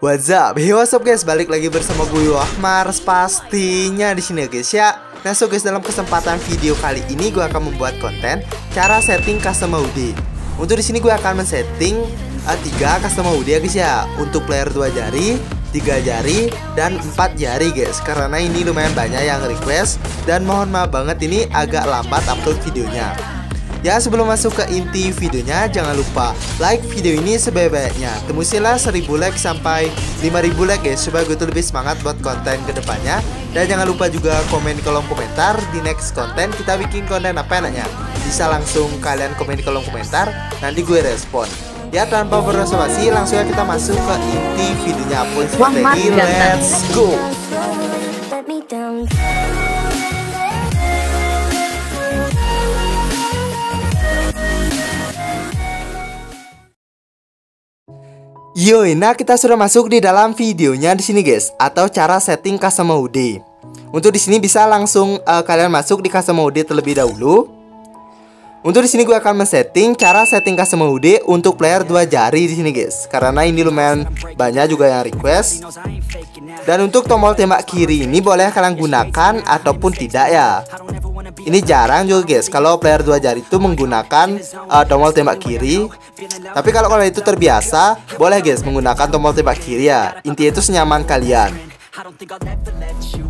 What's up? Hey what's up guys? Balik lagi bersama gue Wahmar pastinya di sini guys ya. Nah so guys dalam kesempatan video kali ini gue akan membuat konten cara setting custom mode. Untuk di sini gue akan men-setting uh, 3 custom ya guys ya. Untuk player 2 jari, 3 jari dan 4 jari guys. Karena ini lumayan banyak yang request dan mohon maaf banget ini agak lambat upload videonya. Ya sebelum masuk ke inti videonya jangan lupa like video ini Tembusilah 1000 like sampai 5000 like guys Supaya gue tuh lebih semangat buat konten ke depannya Dan jangan lupa juga komen di kolom komentar Di next konten kita bikin konten apa enaknya. Bisa langsung kalian komen di kolom komentar Nanti gue respon. Ya tanpa basa-basi langsung ya kita masuk ke inti videonya. Pun strategi let's go Yoi, nah kita sudah masuk di dalam videonya di sini guys, atau cara setting custom mode. Untuk di sini bisa langsung uh, kalian masuk di custom mode terlebih dahulu. Untuk di sini gue akan men-setting cara setting custom mode untuk player dua jari di sini guys, karena ini lumayan banyak juga yang request. Dan untuk tombol tembak kiri ini boleh kalian gunakan ataupun tidak ya. Ini jarang juga guys kalau player dua jari itu menggunakan uh, tombol tembak kiri. Tapi kalau kalian itu terbiasa, boleh guys menggunakan tombol tembak kiri ya. Intinya itu senyaman kalian.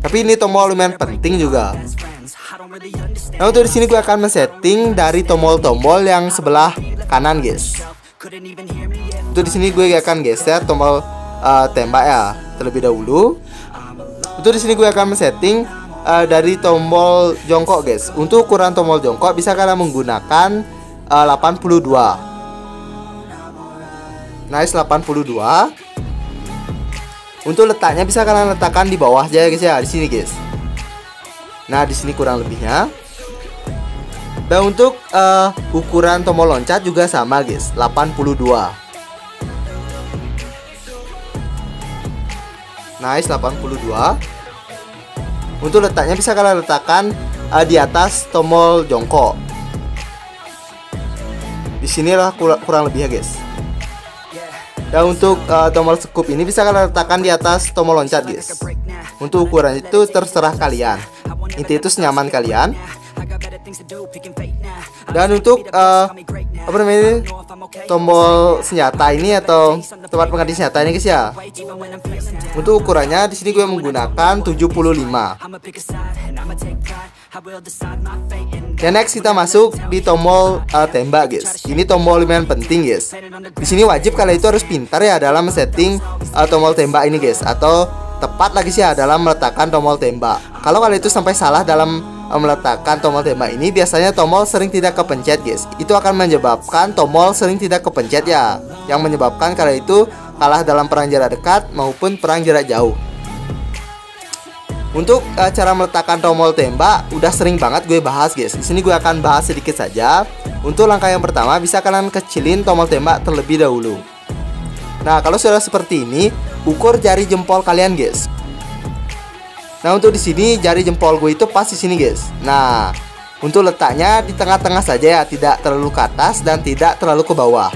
Tapi ini tombol lumayan penting juga. Nah untuk di sini gue akan men-setting dari tombol-tombol yang sebelah kanan guys. Untuk di sini gue akan geser tombol uh, tembak ya terlebih dahulu. Untuk di sini gue akan men-setting uh, dari tombol jongkok guys. Untuk ukuran tombol jongkok bisa kalian menggunakan uh, 82. Nice 82. Untuk letaknya bisa kalian letakkan di bawah aja guys ya, di sini guys. Nah, di sini kurang lebihnya. Dan untuk uh, ukuran tombol loncat juga sama guys, 82. Nice 82. Untuk letaknya bisa kalian letakkan uh, di atas tombol jongkok. Di sinilah kur kurang lebih ya guys. Dan untuk uh, tombol scoop ini bisa kalian letakkan di atas tombol loncat guys. Untuk ukuran itu terserah kalian. Inti itu senyaman kalian. Dan untuk uh, apa namanya tombol senjata ini atau tempat pengganti senjata ini guys ya. Untuk ukurannya di sini gue menggunakan 75. Dan next kita masuk di tombol uh, tembak guys. Ini tombol lumayan penting guys. Di sini wajib kalian itu harus pintar ya dalam setting uh, tombol tembak ini guys atau tepat lagi sih ya dalam meletakkan tombol tembak. Kalau kalian itu sampai salah dalam uh, meletakkan tombol tembak ini biasanya tombol sering tidak kepencet guys. Itu akan menyebabkan tombol sering tidak kepencet ya. Yang menyebabkan kalian itu kalah dalam perang jarak dekat maupun perang jarak jauh. Untuk uh, cara meletakkan tombol tembak udah sering banget gue bahas guys. Di sini gue akan bahas sedikit saja. Untuk langkah yang pertama bisa kalian kecilin tombol tembak terlebih dahulu. Nah, kalau sudah seperti ini, ukur jari jempol kalian guys. Nah, untuk di sini jari jempol gue itu pas di sini guys. Nah, untuk letaknya di tengah-tengah saja ya, tidak terlalu ke atas dan tidak terlalu ke bawah.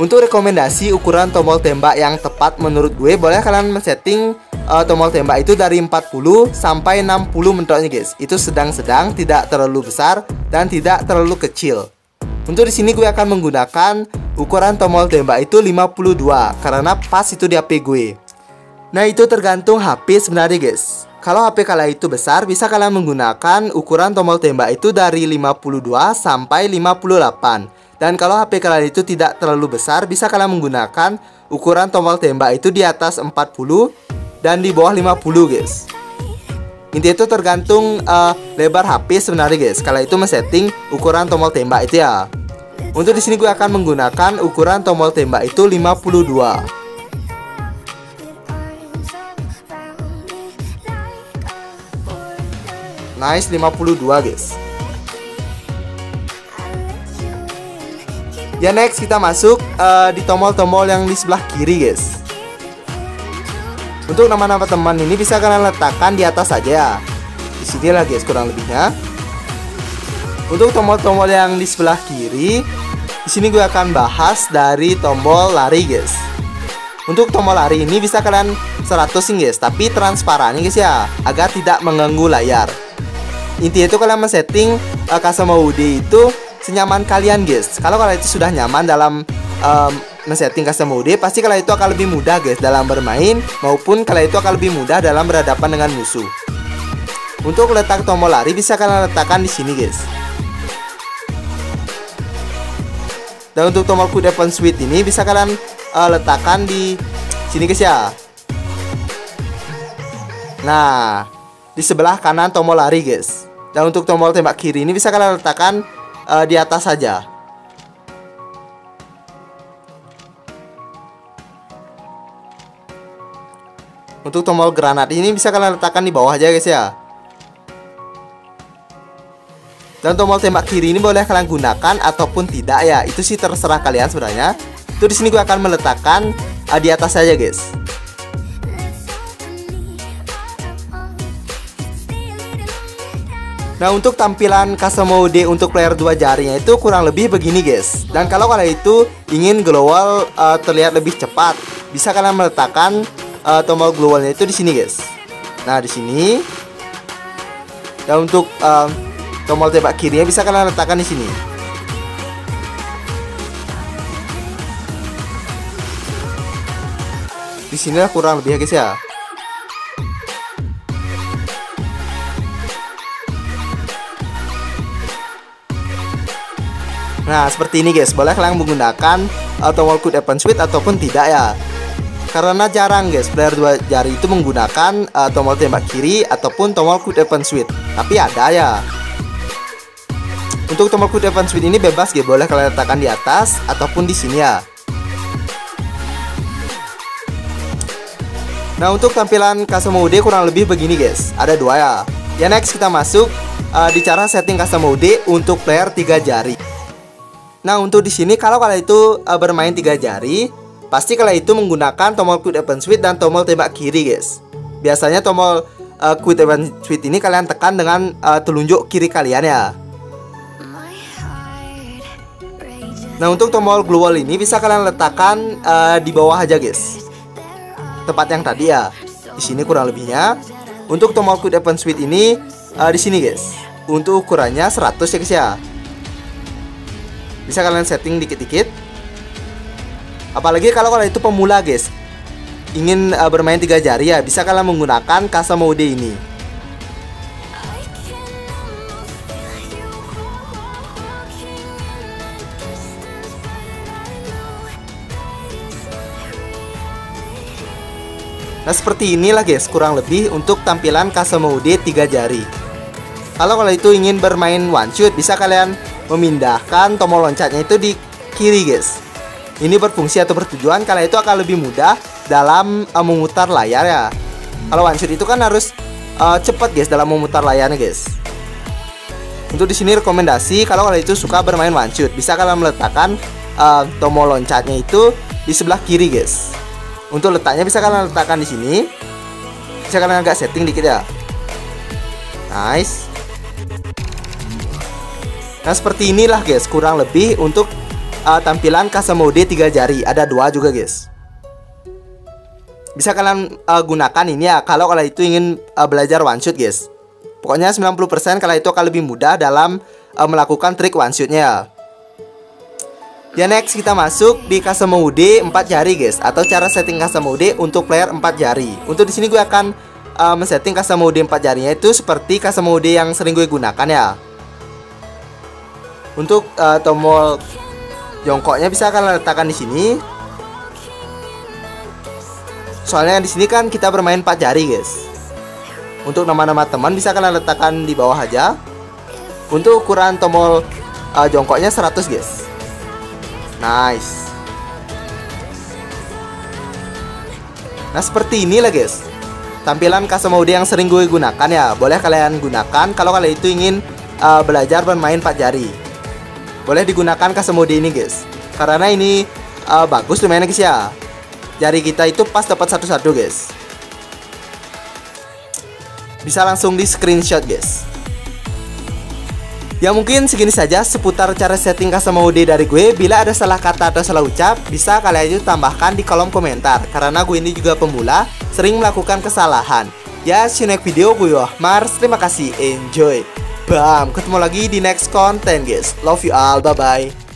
Untuk rekomendasi ukuran tombol tembak yang tepat menurut gue boleh kalian men-setting uh, tombol tembak itu dari 40 sampai 60 mentoknya guys. Itu sedang-sedang, tidak terlalu besar dan tidak terlalu kecil. Untuk di sini gue akan menggunakan ukuran tombol tembak itu 52 karena pas itu di HP gue. Nah, itu tergantung HP sebenarnya guys. Kalau HP kalian itu besar, bisa kalian menggunakan ukuran tombol tembak itu dari 52 sampai 58. Dan kalau HP kalian itu tidak terlalu besar, bisa kalian menggunakan ukuran tombol tembak itu di atas 40 dan di bawah 50 guys. Intinya itu tergantung uh, lebar HP sebenarnya guys. Kalau itu men-setting ukuran tombol tembak itu ya. Untuk di sini gue akan menggunakan ukuran tombol tembak itu 52. Nice 52 guys. Ya next kita masuk uh, di tombol-tombol yang di sebelah kiri guys Untuk nama-nama teman ini bisa kalian letakkan di atas saja Di sini lah guys kurang lebihnya Untuk tombol-tombol yang di sebelah kiri Di sini gue akan bahas dari tombol lari guys. Untuk tombol lari ini bisa kalian 100 guys, tapi transparannya guys ya, agar tidak mengganggu layar. Intinya itu kalian men-setting uh, custom mode itu senyaman kalian guys. Kalau kalian itu sudah nyaman dalam um, men-setting custom mode, pasti kalian itu akan lebih mudah guys dalam bermain maupun kalian itu akan lebih mudah dalam berhadapan dengan musuh. Untuk letak tombol lari bisa kalian letakkan di sini guys. Dan untuk tombol quick switch ini bisa kalian uh, letakkan di sini guys ya. Nah, di sebelah kanan tombol lari guys. Dan untuk tombol tembak kiri ini bisa kalian letakkan uh, di atas saja. Untuk tombol granat ini bisa kalian letakkan di bawah aja guys ya. Dan tombol tembak kiri ini boleh kalian gunakan ataupun tidak ya. Itu sih terserah kalian sebenarnya. Itu di sini gue akan meletakkan uh, di atas saja guys. Nah untuk tampilan custom mode untuk player 2 jarinya itu kurang lebih begini guys Dan kalau kalian itu ingin global uh, terlihat lebih cepat Bisa kalian meletakkan uh, tombol globalnya itu di sini guys Nah di sini Dan untuk uh, tombol tembak kirinya bisa kalian letakkan di sini? Di sinilah kurang lebih ya guys ya. Nah seperti ini guys. Boleh kalian menggunakan uh, tombol quick weapon switch ataupun tidak ya. Karena jarang guys player dua jari itu menggunakan uh, tombol tembak kiri ataupun tombol quick weapon switch tapi ada ya untuk tombol quick weapon switch ini bebas guys boleh kalian letakkan di atas ataupun di sini ya. Nah untuk tampilan custom mode kurang lebih begini guys. Ada dua ya. Ya next kita masuk uh, di cara setting custom mode untuk player tiga jari. Nah untuk di sini kalau kalian itu uh, bermain tiga jari, pasti kalian itu menggunakan tombol quick weapon switch dan tombol tembak kiri guys. Biasanya tombol uh, quick weapon switch ini kalian tekan dengan uh, telunjuk kiri kalian ya. Nah untuk tombol global ini bisa kalian letakkan uh, di bawah aja guys. Tempat yang tadi ya. Di sini kurang lebihnya. Untuk tombol quick weapon switch ini uh, di sini guys. Untuk ukurannya 100 ya guys ya bisa kalian setting dikit-dikit apalagi kalau kalian itu pemula guys ingin uh, bermain tiga jari ya bisa kalian menggunakan custom mode ini Nah seperti inilah guys kurang lebih untuk tampilan custom mode tiga jari. Kalau kalian itu ingin bermain one shoot bisa kalian memindahkan tombol loncatnya itu di kiri guys. Ini berfungsi atau bertujuan kalian itu akan lebih mudah dalam uh, memutar layar ya. Kalau one shot itu kan harus uh, cepat guys dalam memutar layarnya guys. Untuk di sini rekomendasi kalau kalian itu suka bermain one shot bisa kalian meletakkan uh, tombol loncatnya itu di sebelah kiri guys untuk letaknya bisa kalian letakkan di sini. Bisa kalian agak setting dikit ya. Nice. Nah seperti inilah guys kurang lebih untuk uh, tampilan custom mode 3 jari. Ada dua juga guys. Bisa kalian uh, gunakan ini ya kalau kalian itu ingin uh, belajar one shot guys. Pokoknya 90% kalian itu akan lebih mudah dalam uh, melakukan trik one shotnya Ya next kita masuk di mode 4 jari guys atau cara setting mode untuk player 4 jari. Untuk di sini gue akan uh, men-setting mode 4 jarinya itu seperti mode yang sering gue gunakan ya. Untuk uh, tombol jongkoknya bisa kalian letakkan di sini. Soalnya di sini kan kita bermain 4 jari, guys. Untuk nama-nama teman bisa kalian letakkan di bawah aja. Untuk ukuran tombol uh, jongkoknya 100, guys. Nice. Nah, seperti inilah, guys. Tampilan custom mode yang sering gue gunakan ya. Boleh kalian gunakan kalau kalian itu ingin uh, belajar bermain 4 jari boleh digunakan custom mode ini guys karena ini uh, bagus lumayan guys ya jari kita itu pas dapat satu-satu guys bisa langsung di screenshot guys Ya mungkin segini saja seputar cara setting custom mode dari gue. Bila ada salah kata atau salah ucap Bisa kalian juga tambahkan di kolom komentar. Karena gue ini juga pemula Sering melakukan kesalahan. Ya see you next video gue Mars Terima kasih enjoy. Bam Ketemu lagi di next content guys. Love you all bye bye